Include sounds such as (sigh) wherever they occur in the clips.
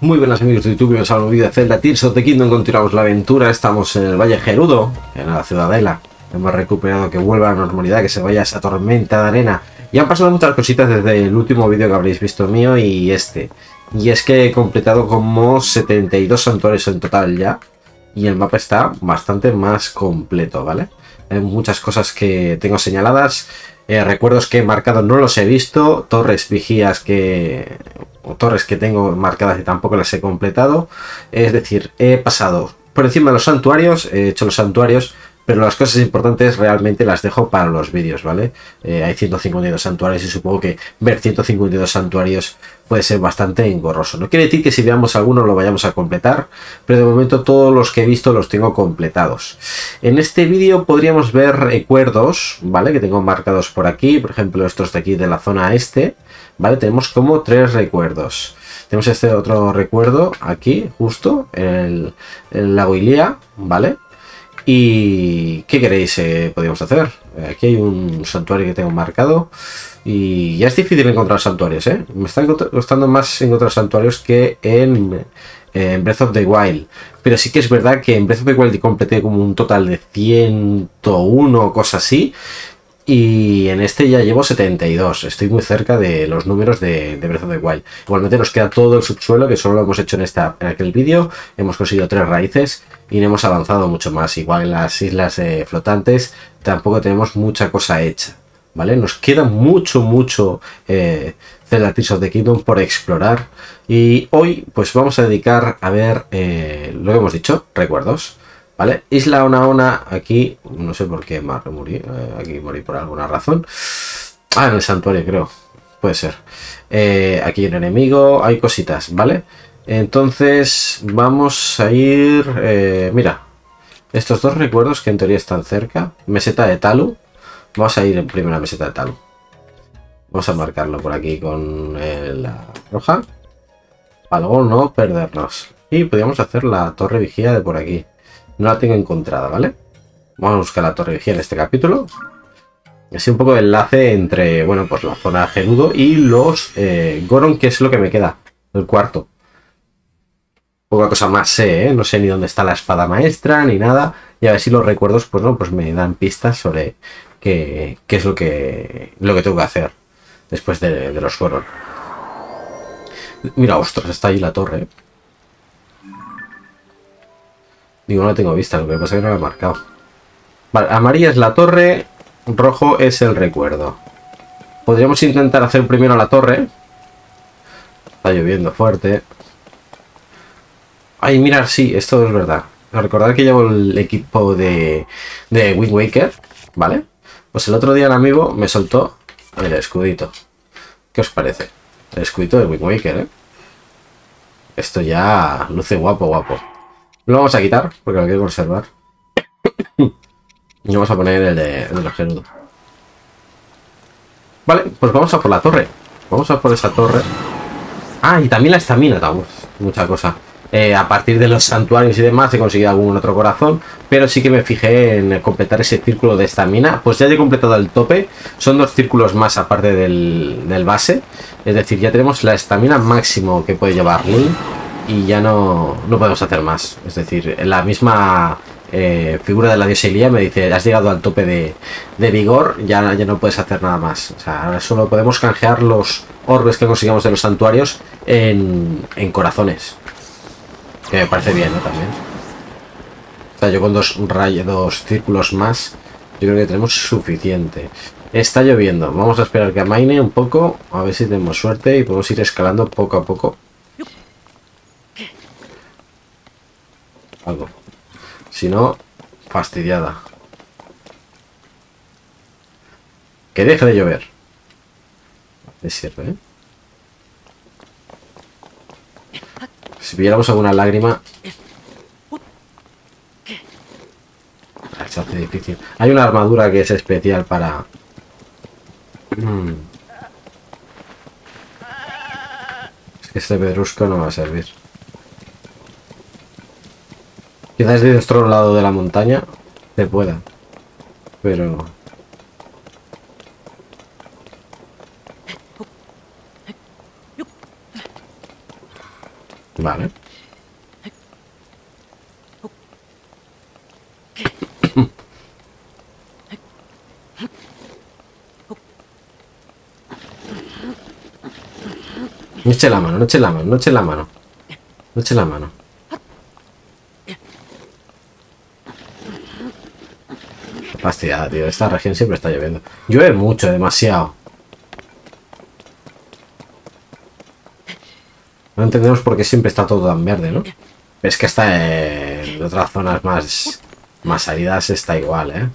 Muy buenas amigos de YouTube, os hablo de Zelda Tears of the Kingdom, continuamos la aventura, estamos en el Valle Gerudo, en la Ciudadela, hemos recuperado que vuelva a la normalidad, que se vaya esa tormenta de arena, y han pasado muchas cositas desde el último vídeo que habréis visto mío y este, y es que he completado como 72 santuarios en total ya, y el mapa está bastante más completo, ¿vale? Hay muchas cosas que tengo señaladas, eh, recuerdos que he marcado no los he visto, torres vigías que torres que tengo marcadas y tampoco las he completado. Es decir, he pasado por encima de los santuarios, he hecho los santuarios, pero las cosas importantes realmente las dejo para los vídeos, ¿vale? Eh, hay 152 santuarios y supongo que ver 152 santuarios puede ser bastante engorroso. No quiere decir que si veamos alguno lo vayamos a completar, pero de momento todos los que he visto los tengo completados. En este vídeo podríamos ver recuerdos, ¿vale? Que tengo marcados por aquí, por ejemplo estos de aquí de la zona este, ¿vale? Tenemos como tres recuerdos. Tenemos este otro recuerdo aquí, justo, en el, lago Ilía, ¿vale? ¿Y qué queréis eh, podríamos hacer? Aquí hay un santuario que tengo marcado y ya es difícil encontrar santuarios, ¿eh? Me están costando más encontrar santuarios que en, en, Breath of the Wild. Pero sí que es verdad que en Breath of the Wild completé como un total de 101 o cosas así. Y en este ya llevo 72. Estoy muy cerca de los números de, Breath of the Wild. Igualmente nos queda todo el subsuelo, que solo lo hemos hecho en, esta, en aquel vídeo. Hemos conseguido tres raíces y no hemos avanzado mucho más. Igual en las islas eh, flotantes tampoco tenemos mucha cosa hecha. ¿Vale? Nos queda mucho, mucho eh, Zelda Tears of the Kingdom por explorar. Y hoy pues vamos a dedicar a ver eh, lo que hemos dicho, recuerdos. ¿Vale? Isla Ona Ona, aquí, no sé por qué morí, eh, aquí morí por alguna razón. Ah, en el santuario creo, puede ser. Eh, aquí hay un enemigo, hay cositas, ¿vale? Entonces vamos a ir, eh, mira, estos dos recuerdos que en teoría están cerca, meseta de Talu, vamos a ir en primera meseta de Talu. Vamos a marcarlo por aquí con la roja. Algo no perdernos. Y podríamos hacer la torre vigía de por aquí. No la tengo encontrada, ¿vale? Vamos a buscar la torre vigía en este capítulo. Así un poco de enlace entre, bueno, pues la zona Gerudo y los eh, Goron, que es lo que me queda. El cuarto. Poca cosa más sé, ¿eh? No sé ni dónde está la espada maestra, ni nada. Y a ver si los recuerdos, pues no, pues me dan pistas sobre qué, es lo que, lo que tengo que hacer después de, los Goron. Mira, ostras, está ahí la torre. ¿eh? Digo, no la tengo vista, lo que pasa es que no la he marcado. Vale, amarilla es la torre, rojo es el recuerdo. Podríamos intentar hacer primero la torre. Está lloviendo fuerte. Ay, mirar, sí, esto es verdad. Recordad que llevo el equipo de, de Wind Waker, ¿vale? Pues el otro día el amigo me soltó el escudito. ¿Qué os parece? El escudito de Wind Waker, ¿eh? Esto ya luce guapo, guapo. Lo vamos a quitar porque lo quiero conservar. y vamos a poner el de, el de. Vale, pues vamos a por la torre. Vamos a por esa torre. Ah, y también la estamina, mucha cosa. Eh, a partir de los santuarios y demás he conseguido algún otro corazón, pero sí que me fijé en completar ese círculo de estamina. Pues ya he completado el tope, son dos círculos más aparte del, del base, es decir, ya tenemos la estamina máximo que puede llevar Link y ya no, no podemos hacer más. Es decir, la misma eh, figura de la diosa me dice, has llegado al tope de, vigor, ya, ya no puedes hacer nada más. O sea, ahora solo podemos canjear los orbes que consigamos de los santuarios en, en corazones. Que me parece bien, ¿no? También. O sea, yo con dos rayos, dos círculos más, yo creo que tenemos suficiente. Está lloviendo, vamos a esperar que amaine un poco, a ver si tenemos suerte y podemos ir escalando poco a poco. Algo. Si no, fastidiada. Que deje de llover. Me sirve, ¿eh? Si viéramos alguna lágrima... Hace difícil. Hay una armadura que es especial para... Mm. Este pedrusco no va a servir. Quizás de otro lado de la montaña se pueda. Pero... Vale. No eche la mano, no eche la mano, no eche la mano. No eche la mano. Fastidiada, tío. Esta región siempre está lloviendo. Llueve mucho, demasiado. No entendemos por qué siempre está todo tan verde, ¿no? Es que está en otras zonas más, más áridas está igual, ¿eh?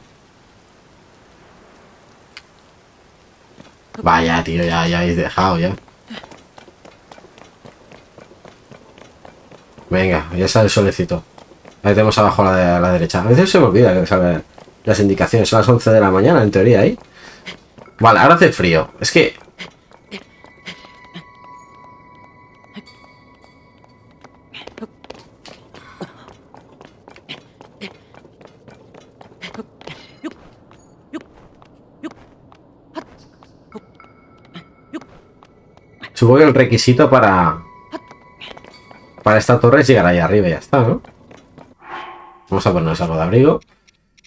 Vaya, tío, ya, ya habéis dejado, ya. Venga, ya sale el solecito. Ahí tenemos abajo a la, a la derecha. A veces se me olvida que sale las indicaciones. Son las 11 de la mañana, en teoría, ahí. Vale, ahora hace frío. Es que... Supongo que el requisito para... Para esta torre es llegar ahí arriba y ya está, ¿no? Vamos a ponernos algo de abrigo.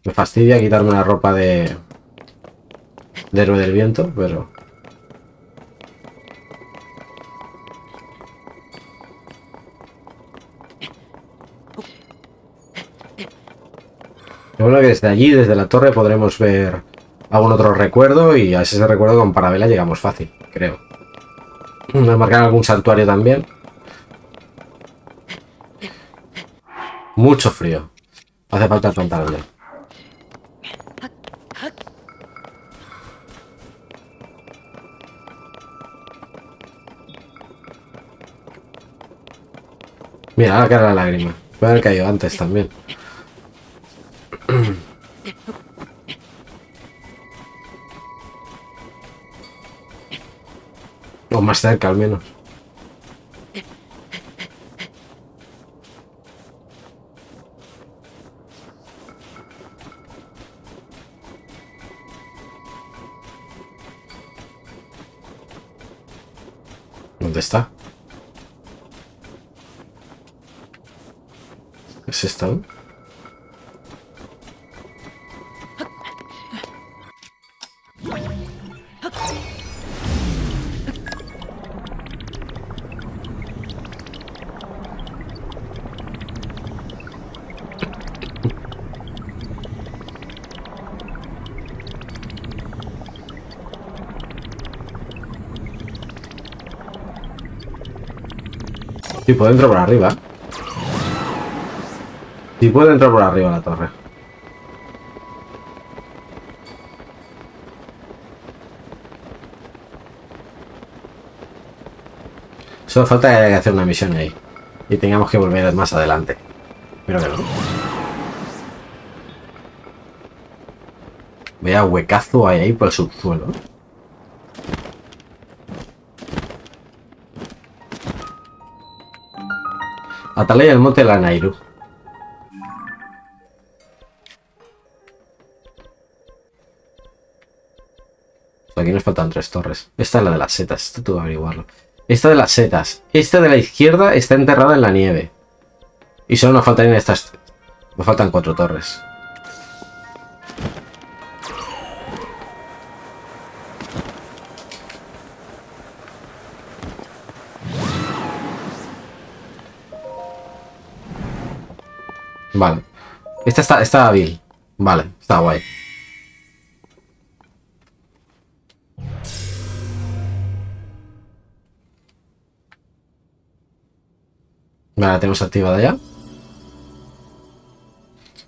Me fastidia quitarme la ropa de... De héroe del viento, pero... Lo bueno que desde allí, desde la torre, podremos ver algún otro recuerdo y a ese recuerdo con Parabela llegamos fácil, creo. A marcar algún santuario también. Mucho frío. Hace falta el pantalón Mira, cara de la lágrima. Puede haber caído antes también. O más cerca al menos. ¿Dónde está? ¿Es esta? Sí, puedo entrar por arriba. Sí, puedo entrar por arriba la torre. Solo falta que haya que hacer una misión ahí. Y tengamos que volver más adelante. Pero que no. Vaya huecazo ahí por el subsuelo. Atalaya del monte de la Nairu. Aquí nos faltan tres torres. Esta es la de las setas. Esto tuve que averiguarlo. Esta de las setas. Esta de la izquierda está enterrada en la nieve. Y solo nos faltan estas... Nos faltan cuatro torres. Vale. Esta está, está bien. Vale, está guay. Vale, la tenemos activada ya.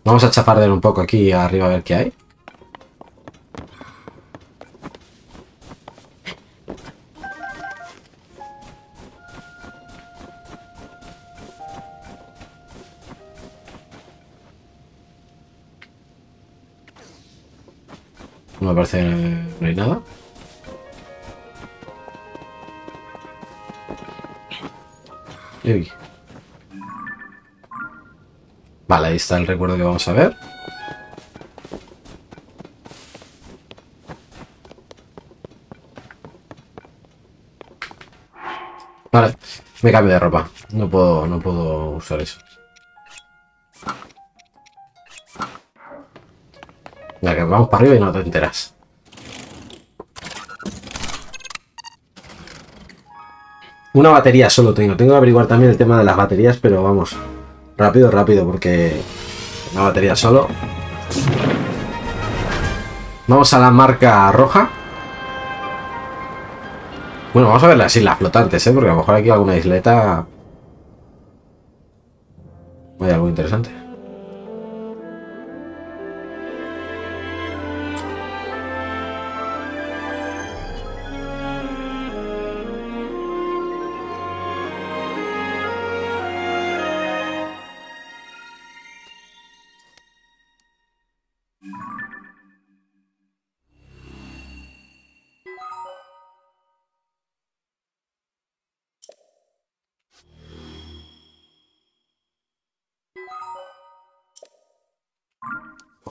Vamos a chafardear un poco aquí arriba a ver qué hay. No me parece... no hay nada. Uy. Vale, ahí está el recuerdo que vamos a ver. Vale, me cambio de ropa. No puedo, no puedo usar eso. Ya que vamos para arriba y no te enteras. Una batería solo tengo. Tengo que averiguar también el tema de las baterías, pero vamos. Rápido, rápido, porque... Una batería solo. Vamos a la marca roja. Bueno, vamos a ver las islas flotantes, ¿eh? Porque a lo mejor aquí alguna isleta... Hay algo interesante.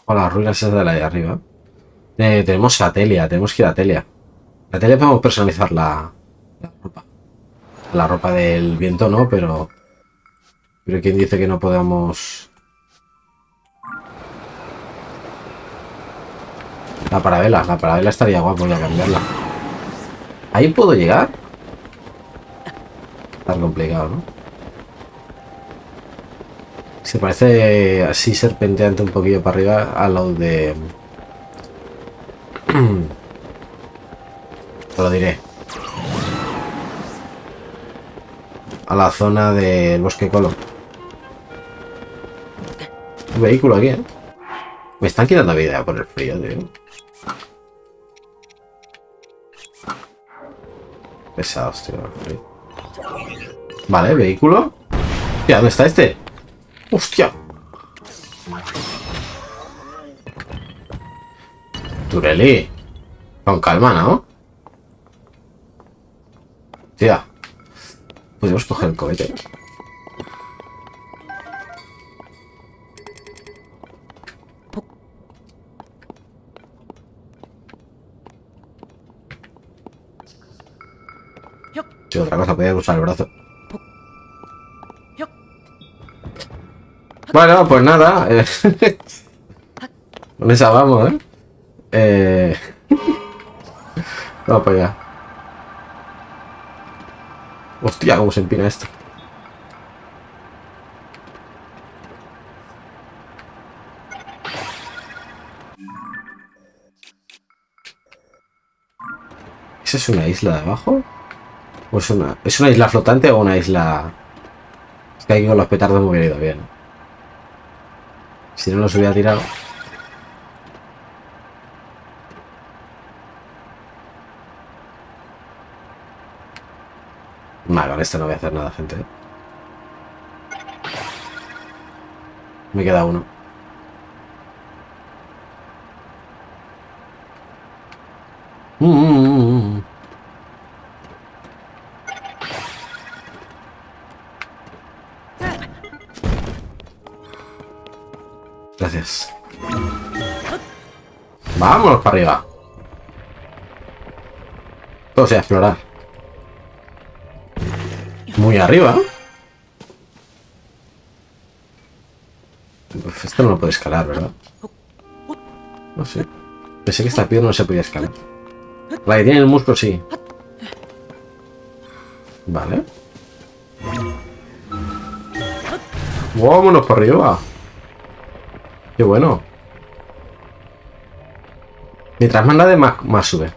Ojo, las ruinas es de la de arriba. Eh, tenemos Satelia, tenemos que ir a Telia. La Telia podemos personalizar la, la ropa. La ropa del viento no, pero... Pero ¿quién dice que no podamos...? La parabela, la parabela estaría guapo ya cambiarla. ¿Ahí puedo llegar? Está complicado, ¿no? Se parece así serpenteante un poquillo para arriba a lo de... (clears throat) Te lo diré. A la zona del bosque colo. Un vehículo aquí, ¿eh? Me están quitando vida por el frío, tío. Pesados, tío, el frío. Vale, vehículo. Tía, ¿dónde está este? ¡Hostia! Tureli. Con calma, ¿no? Tía. Podemos coger el cohete. Si otra cosa, podía usar el brazo. Bueno, pues nada. eh, Con (laughs) esa vamos, ¿eh? eh... Vamos para allá. Hostia, cómo se empina esto. ¿Esa es una isla de abajo? ¿O es una, ¿Es una isla flotante o una isla...? Es que aquí con los petardos me hubiera ido bien. Si no los hubiera tirado... Vale, con este no voy a hacer nada, gente. Me queda uno. Mm, mm, Vámonos para arriba. Todo sea explorar. Muy arriba. Uf, esto no lo puede escalar, ¿verdad? No sé. Pensé que esta piedra no se podía escalar. La que tiene el muslo sí. Vale. Vámonos para arriba. Qué bueno. Mientras más nada, más, más sube.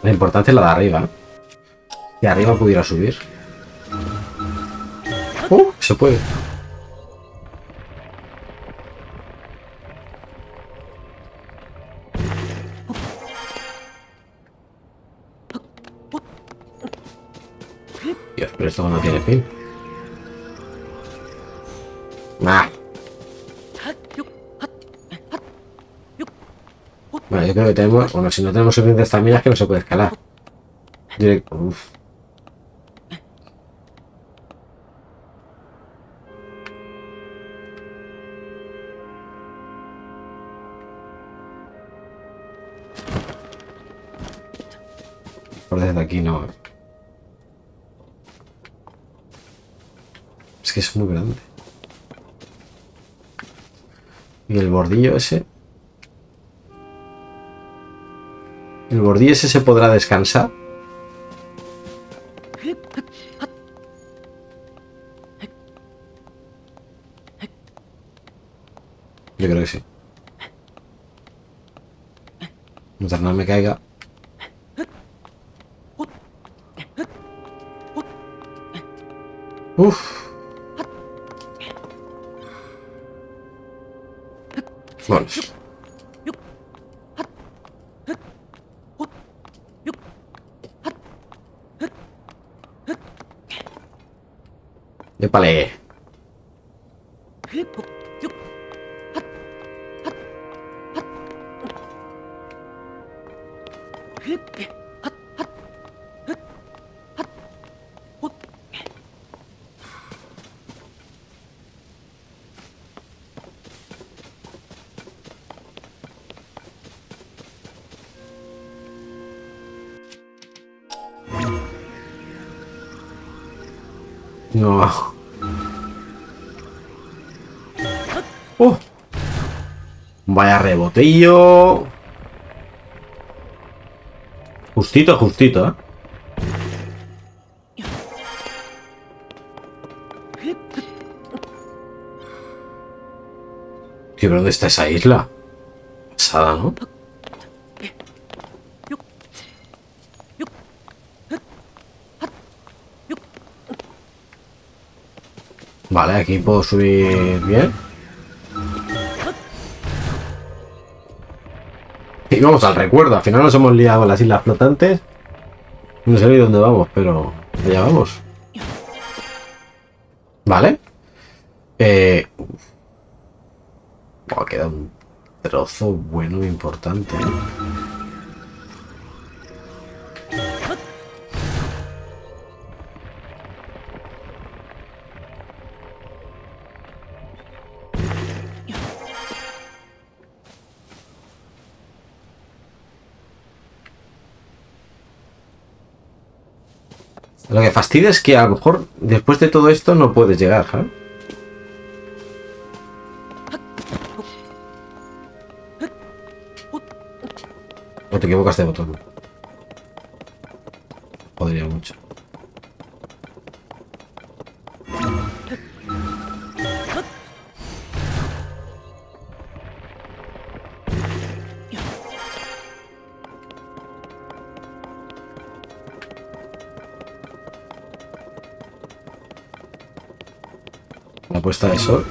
La importancia es la de arriba. ¿eh? De arriba pudiera subir. ¡Oh! Se puede. Dios, pero esto no tiene fin. Ah. Vale, yo creo que tenemos... Bueno, si no tenemos suficientes estaminas que no se puede escalar. Directo. Uf. Aquí no. Es que es muy grande. Y el bordillo ese. ¿El bordillo ese se podrá descansar? Yo creo que sí. Mientras no me caiga. Uf. Bueno. Épale. ¡Oh! Vaya rebotillo. Justito, justito, ¿eh? Tío, ¿pero dónde está esa isla? Pasada, ¿no? Vale, aquí puedo subir bien. Vamos al recuerdo. Al final nos hemos liado en las islas flotantes. No sé ni dónde vamos, pero allá vamos. Vale. Eh... Queda un trozo bueno e importante. ¿eh? Fastidia es que a lo mejor después de todo esto no puedes llegar, ¿sabes? O te equivocas de botón. La puesta de sol.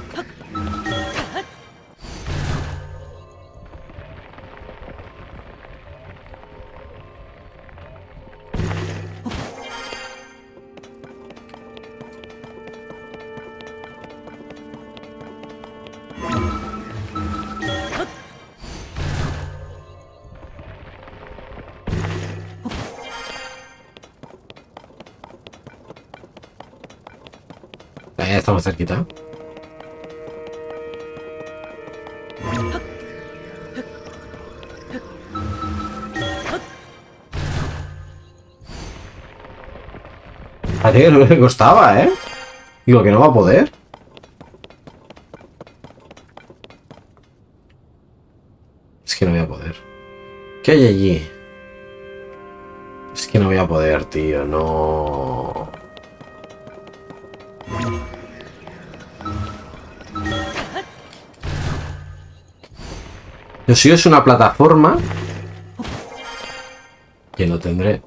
Estamos cerquita. Parece que no le costaba, ¿eh? Digo que no va a poder. Es que no voy a poder. ¿Qué hay allí? Es que no voy a poder, tío. No. Yo si es una plataforma que no tendré.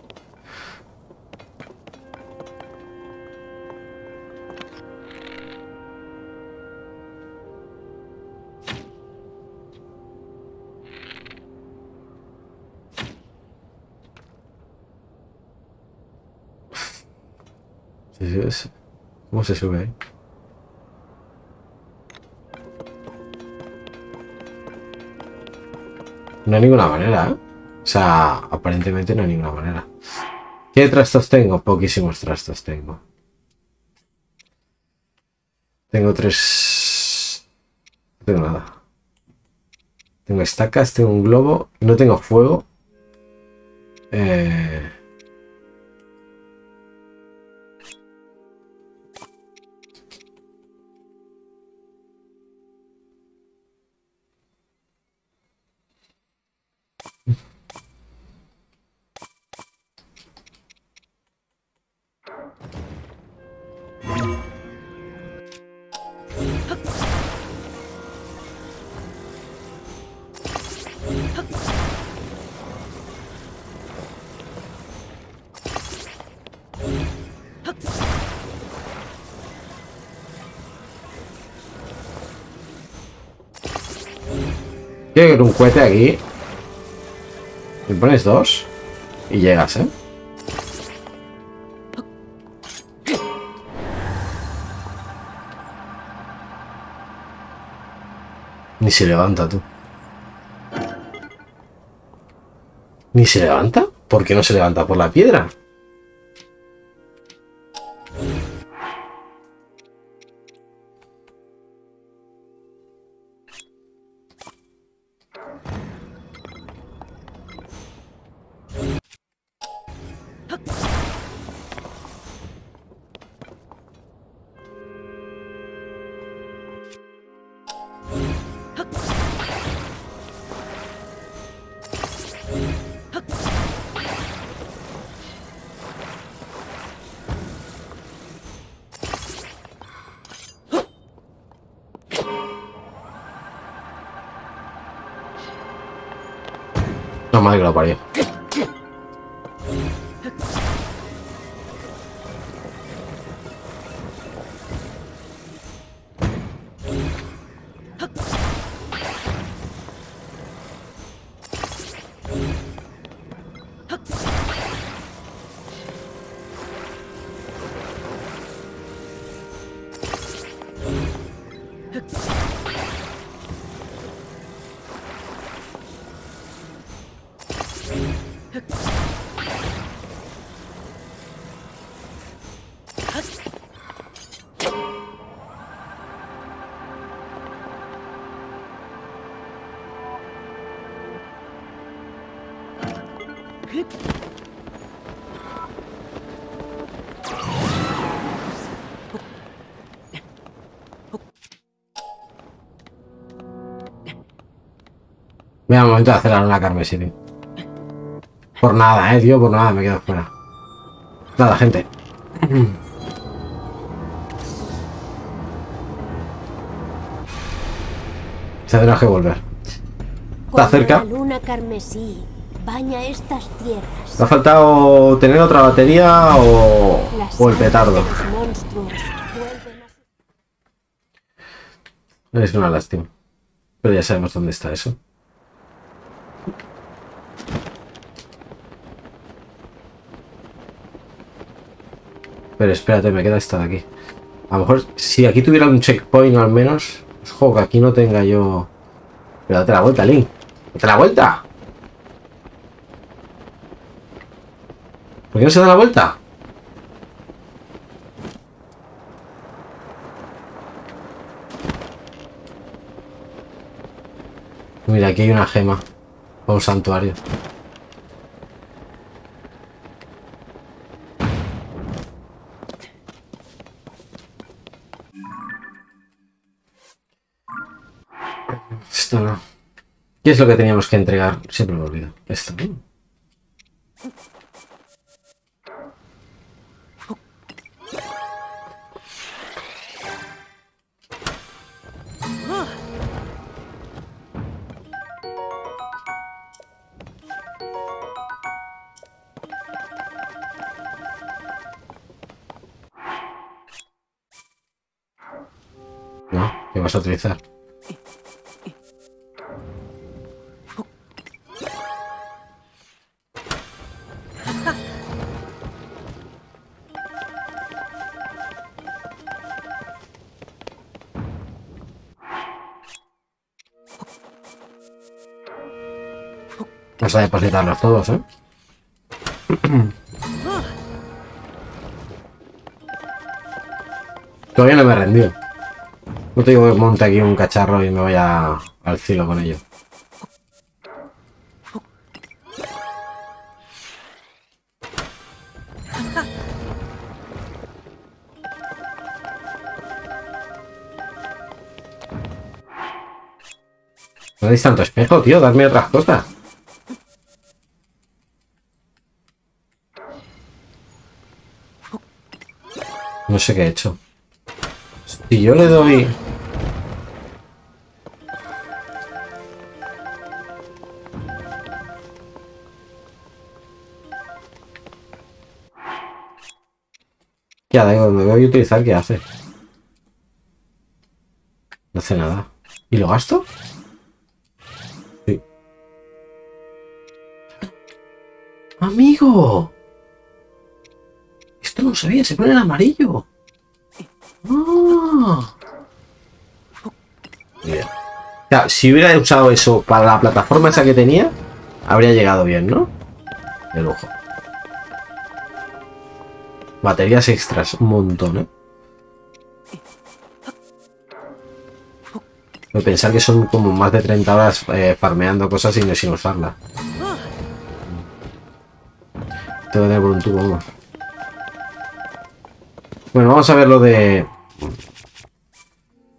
(laughs) Es- ¿Cómo se sube ahí? No hay ninguna manera, ¿eh? O sea, aparentemente no hay ninguna manera. ¿Qué trastos tengo? Poquísimos trastos tengo. Tengo tres... No tengo nada. Tengo estacas, tengo un globo, no tengo fuego. Eh... Quiero un cohete aquí. Me pones dos y llegas, ¿eh? Ni se levanta, tú. ¿Ni se levanta? ¿Por qué no se levanta por la piedra? Madre que lo parió. Momento de hacer la luna carmesí, tío. Por nada, eh, tío, por nada me quedo fuera. Nada, gente. Se tendrá que volver. Está cerca. La luna carmesí baña estas tierras. Ha faltado tener otra batería o, el petardo. a Es una lástima. Pero ya sabemos dónde está eso. Pero espérate, me queda esta de aquí. A lo mejor si aquí tuviera un checkpoint al menos. Pues, jo, que aquí no tenga yo. Pero date la vuelta, Link. ¡Date la vuelta! ¿Por qué no se da la vuelta? Mira, aquí hay una gema. O un santuario. ¿Qué es lo que teníamos que entregar? Siempre me olvido. Esto. ¿Qué vas a utilizar? Vamos a depositarlos todos, ¿eh? Todavía no me he rendido. No te digo que monte aquí un cacharro y me vaya al cielo con ello. No deis tanto espejo, tío. Dadme otras cosas. No sé qué he hecho. Si yo le doy... Ya, digo, me voy a utilizar, ¿qué hace? No hace nada. ¿Y lo gasto? Sí. ¡Amigo! Esto no ve, se pone en amarillo. ¡Ah! Mira. O sea, si hubiera usado eso para la plataforma esa que tenía, habría llegado bien, ¿no? De lujo. Baterías extras, un montón, ¿eh? Voy pensar que son como más de 30 horas eh, farmeando cosas sin, sin usarla. Tengo que tener por un tubo, vamos. Bueno, vamos a ver lo de...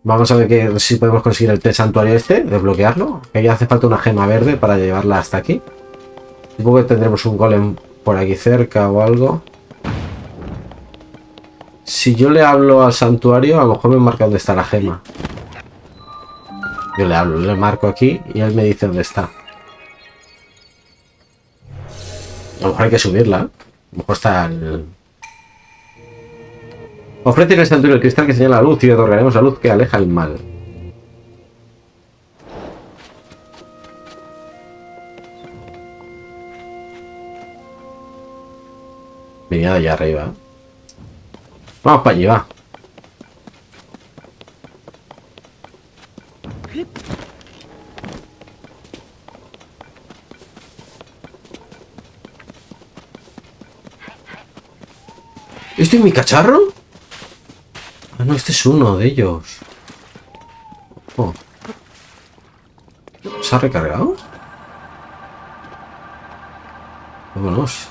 Vamos a ver que, si podemos conseguir el test santuario este, desbloquearlo. Que ya hace falta una gema verde para llevarla hasta aquí. Supongo que tendremos un golem por aquí cerca o algo. Si yo le hablo al santuario, a lo mejor me marca dónde está la gema. Yo le hablo, le marco aquí y él me dice dónde está. A lo mejor hay que subirla. ¿eh? A lo mejor está el... Ofrece en el santuario el cristal que señala la luz y le otorgaremos la luz que aleja el mal. Venía allá arriba. Vamos para allí, va. ¿Este es mi cacharro? Ah, no, este es uno de ellos. Oh. ¿Se ha recargado? Vámonos.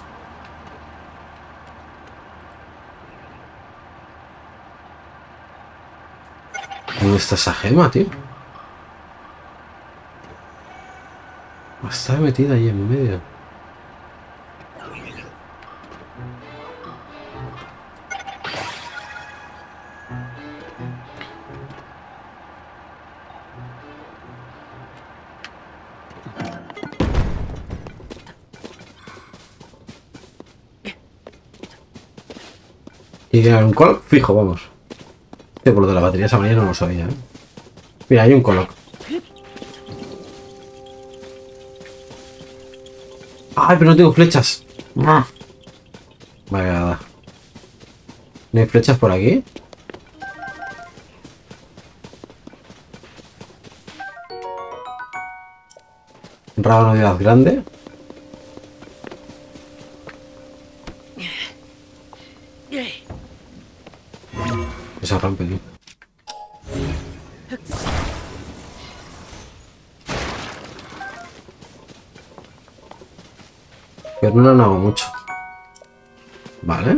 ¿Dónde está esa gema, tío? Está metida ahí en medio. Y un coloc fijo, vamos. por lo de la batería esa manera no lo sabía, ¿eh? Mira, hay un coloc. ¡Ay, pero no tengo flechas! Vaya, nada. ¿No hay flechas por aquí? Rábano de grande. Pero no, hago mucho. Vale.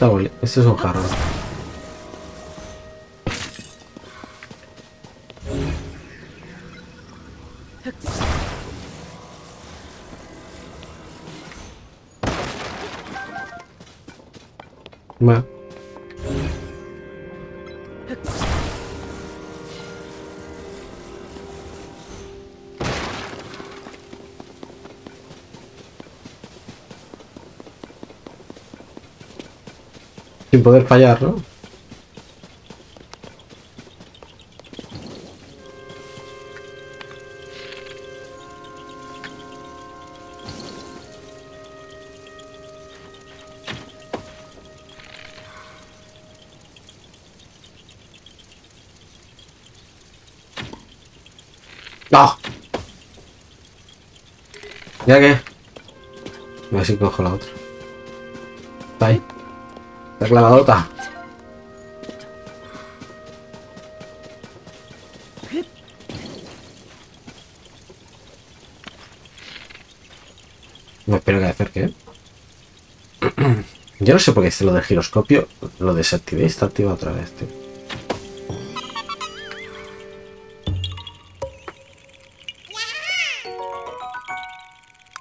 Boli este es un jarro. poder fallar, ¿no? ¡Ah! ¿Ya qué? A ver si cojo la otra. Ahí. Está clavadota. No espero que acerque. Yo no sé por qué este lo del giroscopio lo desactivé y está activo otra vez, tío.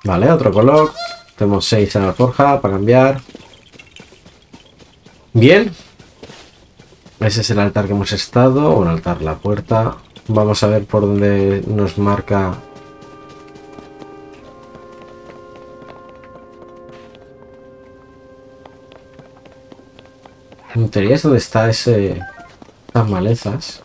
Vale, otro color. Tenemos 6 en la forja para cambiar. Bien. Ese es el altar que hemos estado. O un altar, la puerta. Vamos a ver por dónde nos marca En teoría es donde está ese... Las malezas.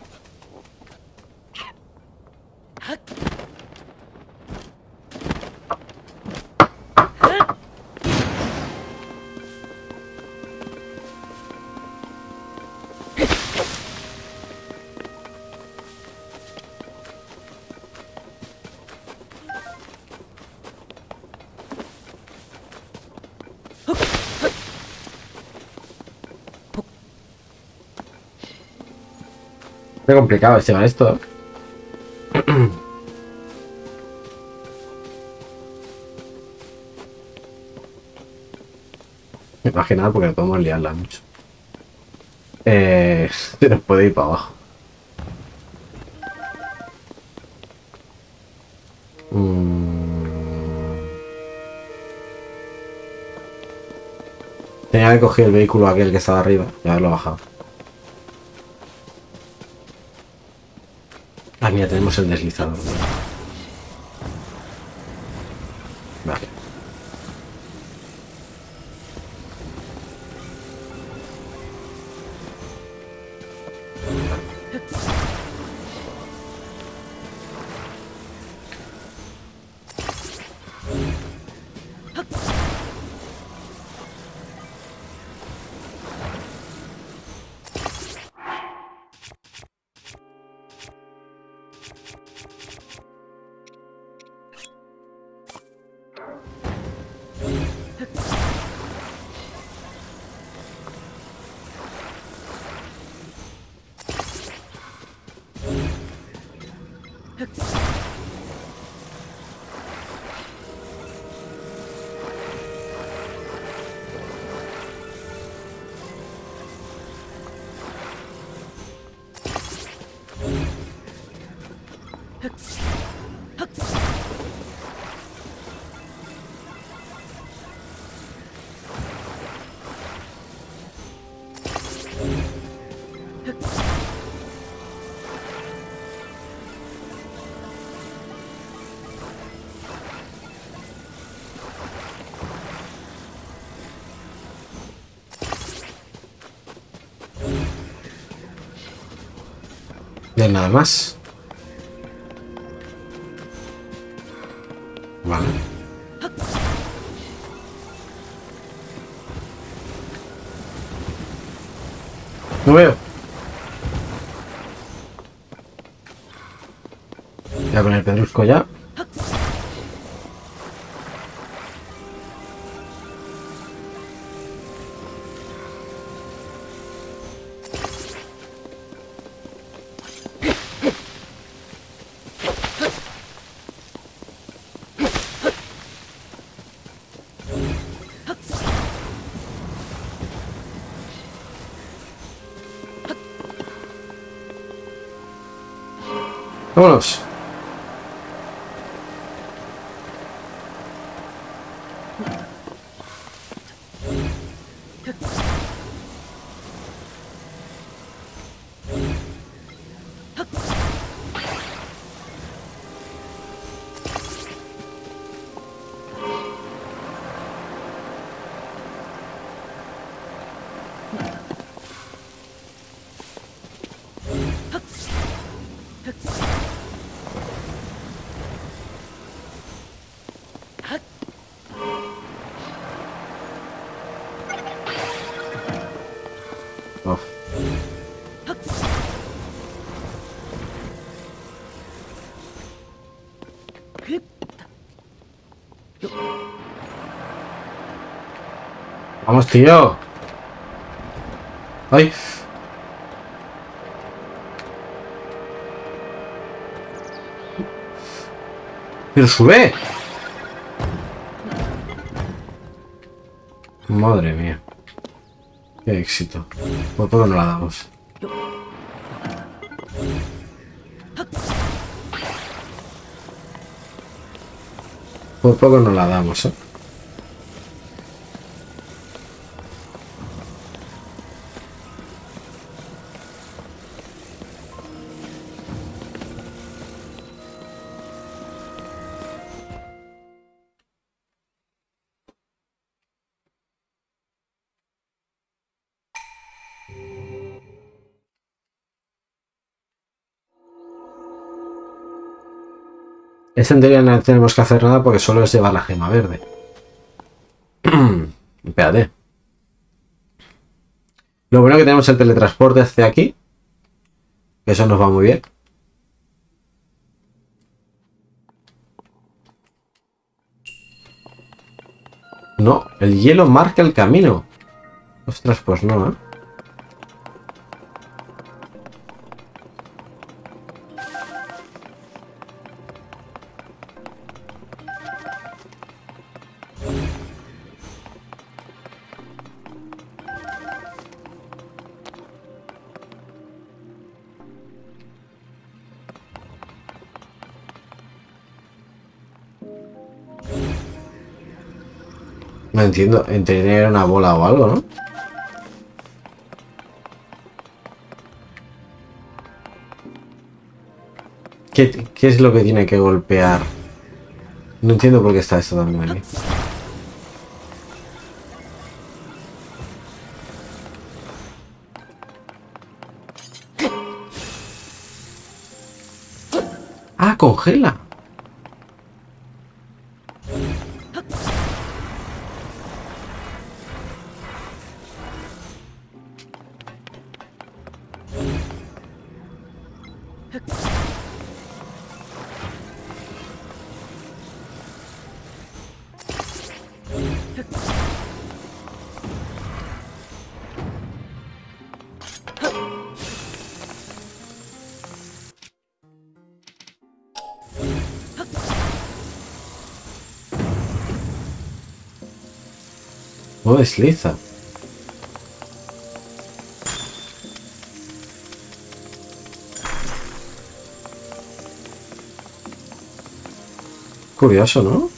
Complicado este esto. Imaginad porque podemos liarla mucho. Eh, (laughs) se nos puede ir para abajo. Mm. Tenía que coger el vehículo aquel que estaba arriba y haberlo bajado. Ah, tenemos el deslizador. Nada más. Vale. No veo. Voy a poner pedrusco ya. Vamos, tío. Ay. Pero sube. Madre mía. Qué éxito. Por poco no la damos. Por poco no la damos, ¿eh? Este en teoría no tenemos que hacer nada porque solo es llevar la gema verde. (clears throat) Espérate. Lo bueno que tenemos el teletransporte hacia aquí. Eso nos va muy bien. No, el hielo marca el camino. Ostras, pues no, ¿eh? No entiendo, en tener una bola o algo, ¿no? ¿Qué, ¿Qué, es lo que tiene que golpear? No entiendo por qué está esto también aquí. Ah, congela. Desliza. Curioso, ¿no?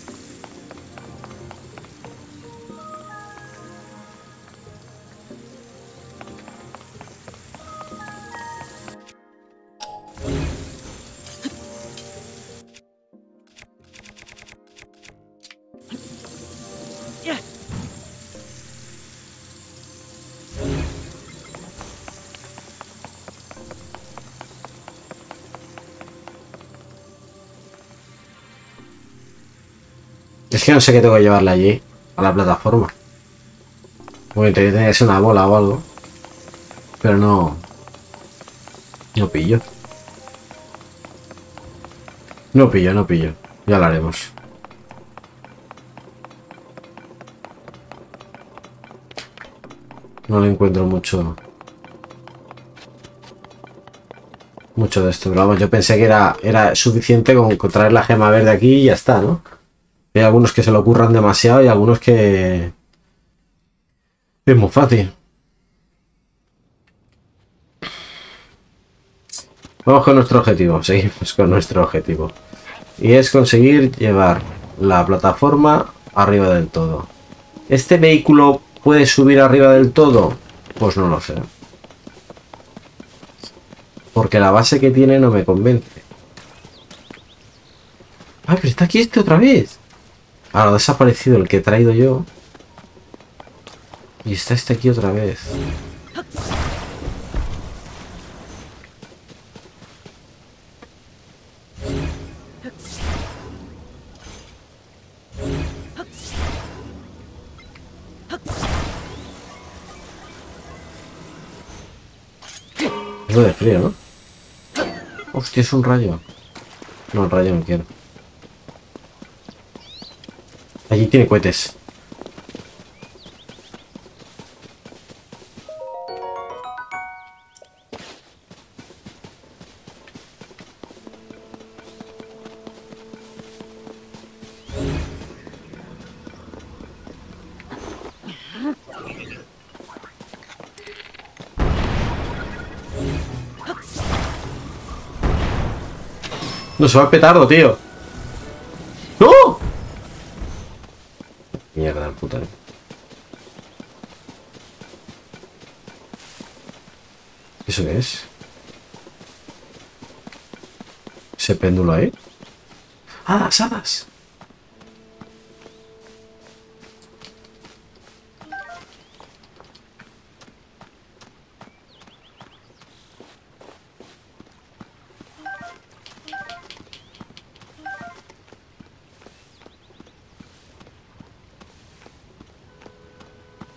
Es que no sé qué tengo que llevarle allí, a la plataforma. Bueno, tendría que ser una bola o algo. Pero no... No pillo. No pillo, no pillo. Ya lo haremos. No le encuentro mucho... Mucho de esto. Pero vamos, yo pensé que era, era suficiente con, con traer la gema verde aquí y ya está, ¿no? Hay algunos que se lo ocurran demasiado y algunos que... Es muy fácil. Vamos con nuestro objetivo, seguimos con nuestro objetivo. Y es conseguir llevar la plataforma arriba del todo. ¿Este vehículo puede subir arriba del todo? Pues no lo sé. Porque la base que tiene no me convence. ¡Ay, pero está aquí este otra vez! Ahora ha desaparecido el que he traído yo. Y está este aquí otra vez. Es lo de frío, ¿no? Hostia, es un rayo. No, el rayo no quiero. Allí tiene cohetes. No se va el petardo, tío. ¿Eso es? ¿Ese péndulo ahí? ¡Ah, las hadas!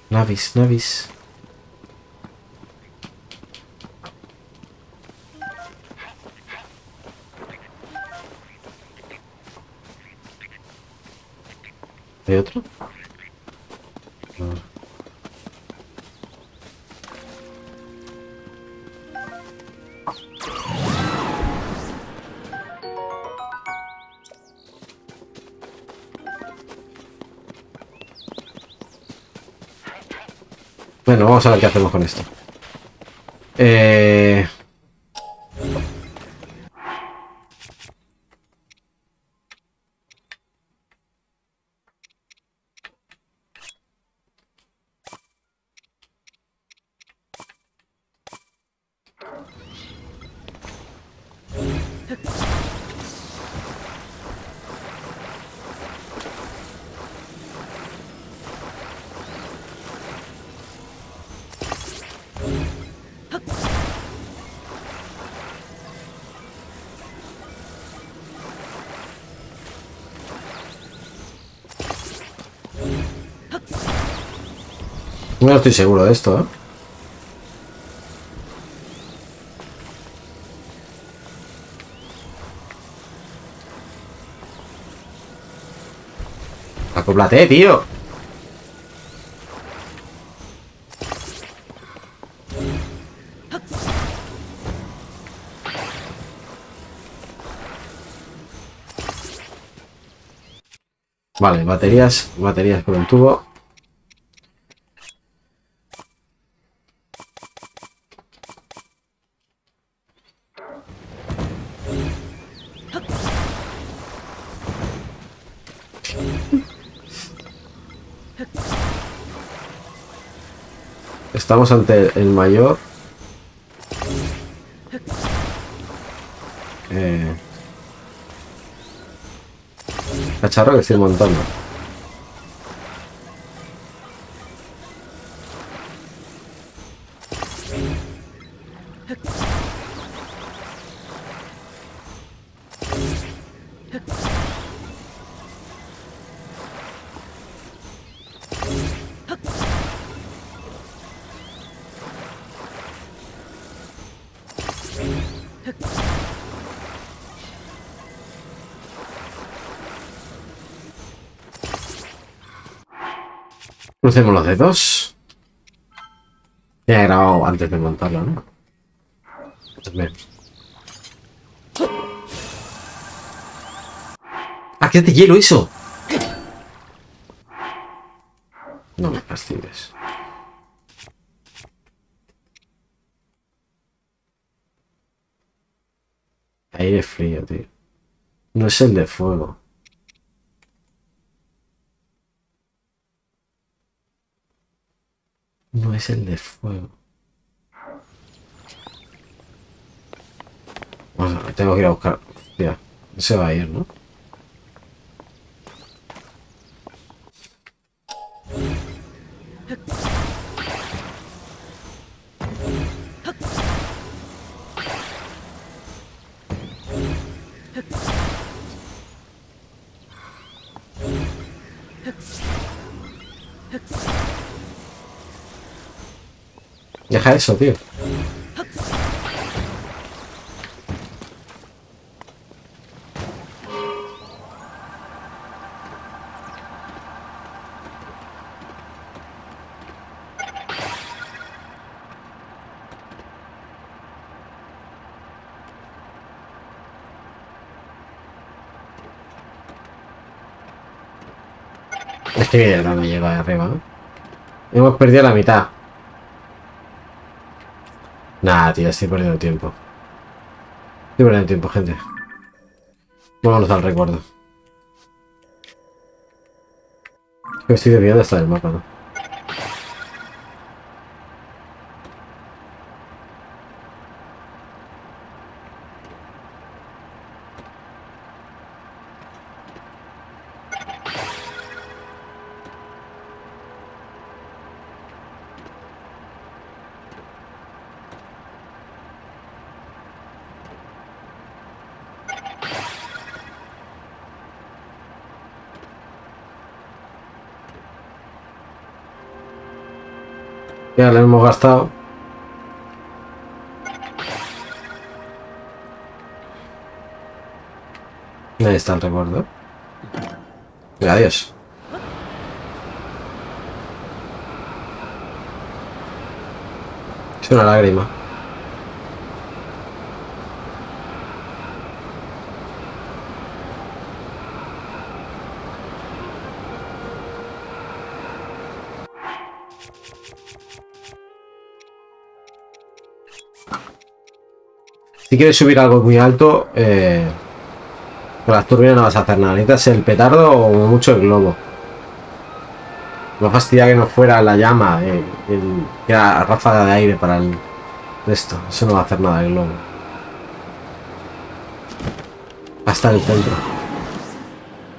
Navis, navis. ¿Hay otro? No. Bueno, vamos a ver qué hacemos con esto. Eh... No estoy seguro de esto, ¿eh? Acóplate, tío. Vale, baterías, baterías por el tubo. Estamos ante el mayor eh, cacharro que estoy montando. Crucemos los dedos. Ya he grabado antes de montarlo, ¿no? Bien. ¡Ah, qué es de hielo eso! No me fastidies. Aire frío, tío. No es el de fuego. No es el de fuego. Ver, tengo que ir a buscar. Ya, se va a ir, ¿no? deja eso, tío? Es que no me llega de arriba. ¿eh? Hemos perdido la mitad. Nah, tío, estoy perdiendo tiempo. Estoy perdiendo tiempo, gente. Vámonos al recuerdo. Estoy desviando hasta el mapa, ¿no? Gastado. Ahí está el recuerdo. Adiós. Es una lágrima. Si quieres subir algo muy alto, eh, con las turbinas no vas a hacer nada. Necesitas el petardo o mucho el globo. No fastidia que no fuera la llama, eh, que era ráfaga de aire para el, esto. Eso no va a hacer nada el globo. Hasta el centro.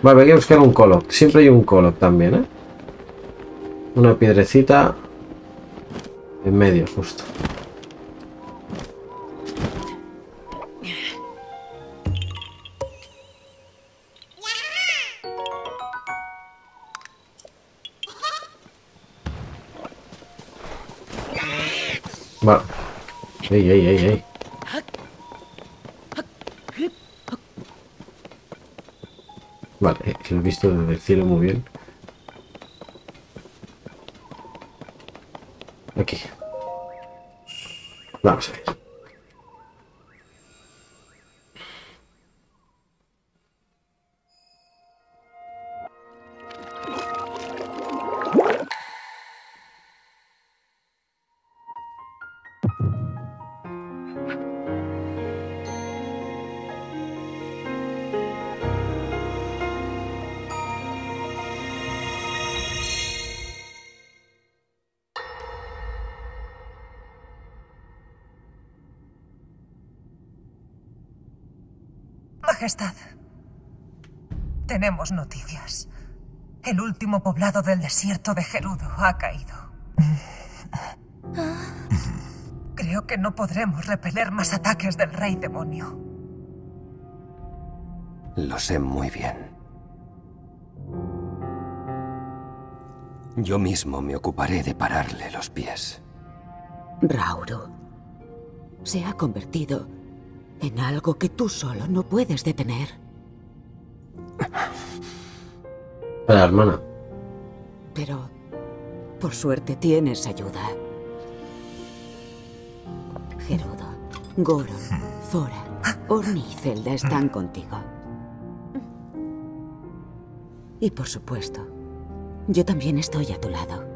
Vale, hay que buscar un coloc. Siempre hay un coloc también, ¿eh? Una piedrecita en medio, justo. Vale. Ey, ey, ey, ey. Vale, eh, lo he visto desde el cielo muy bien. Aquí. Vamos a ver. Tenemos noticias. El último poblado del desierto de Gerudo ha caído. Creo que no podremos repeler más ataques del rey demonio. Lo sé muy bien. Yo mismo me ocuparé de pararle los pies. Rauro se ha convertido en algo que tú solo no puedes detener. La hermana. Pero, por suerte, tienes ayuda. Gerudo, Goron, Zora, Orni y Zelda están contigo. Y por supuesto, yo también estoy a tu lado.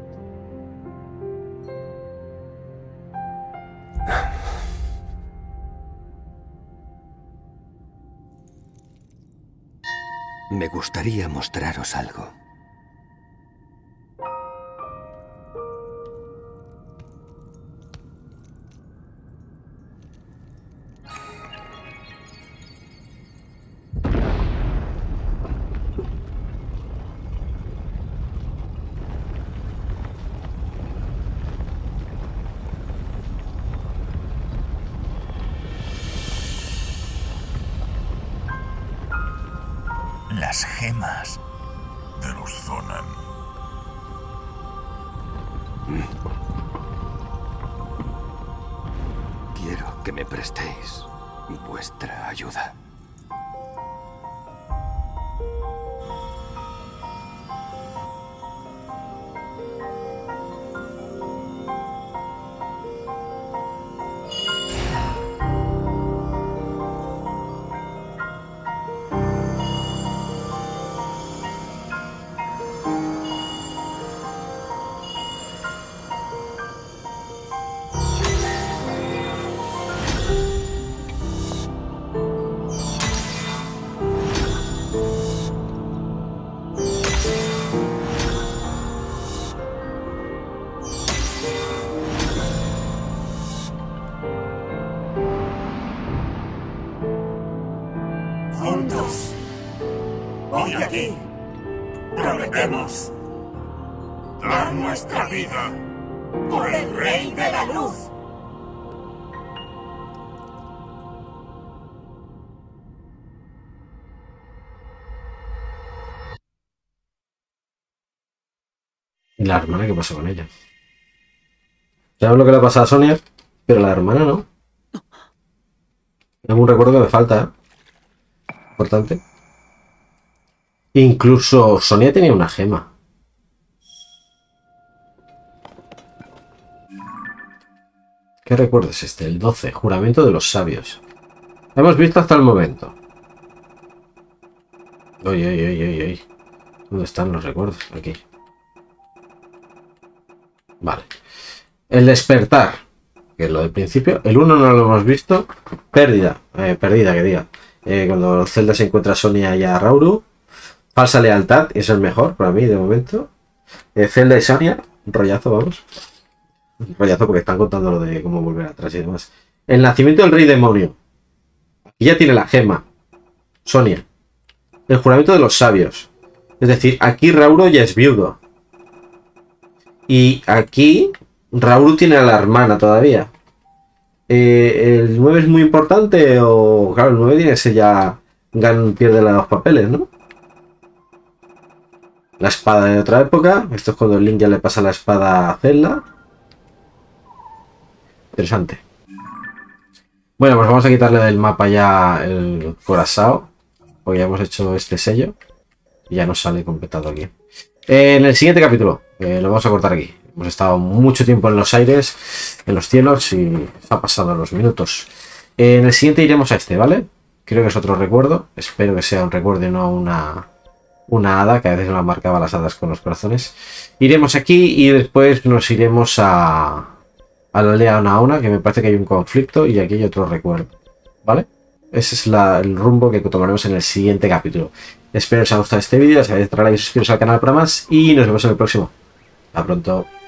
Me gustaría mostraros algo. La hermana qué pasó con ella? Ya lo que le ha pasado a Sonia, pero la hermana no. Un recuerdo que me falta, ¿eh? Importante. Incluso Sonia tenía una gema. ¿Qué recuerdo es este? El 12. Juramento de los sabios. Hemos visto hasta el momento. Oye, oye, oye, oye. ¿Dónde están los recuerdos? Aquí. Vale. El despertar. Que es lo del principio. El 1 no lo hemos visto. Pérdida. Eh, perdida, que diga. Eh, cuando Zelda se encuentra a Sonia y a Rauru. Falsa lealtad. Eso es mejor para mí de momento. Eh, Zelda y Sonia. Un rollazo, vamos. Un rollazo porque están contando lo de cómo volver atrás y demás. El nacimiento del rey demonio. Aquí ya tiene la gema. Sonia. El juramento de los sabios. Es decir, aquí Rauro ya es viudo. Y aquí Raúl tiene a la hermana todavía. Eh, ¿El 9 es muy importante o claro, el 9 tiene que ser ya Gan pierde los papeles, ¿no? La espada de otra época. Esto es cuando Link ya le pasa la espada a Zelda. Interesante. Bueno, pues vamos a quitarle del mapa ya el corazao. Porque ya hemos hecho este sello. Y ya nos sale completado aquí. En el siguiente capítulo, eh, lo vamos a cortar aquí. Hemos estado mucho tiempo en los aires, en los cielos y se ha pasado los minutos. En el siguiente iremos a este, ¿vale? Creo que es otro recuerdo. Espero que sea un recuerdo y no una, una hada, que a veces la marcaba las hadas con los corazones. Iremos aquí y después nos iremos a, a la aldea Naona, que me parece que hay un conflicto y aquí hay otro recuerdo, ¿vale? Ese es la- el rumbo que tomaremos en el siguiente capítulo. Espero que os haya gustado este vídeo, si habéis y suscribiros al canal para más y nos vemos en el próximo. Hasta pronto.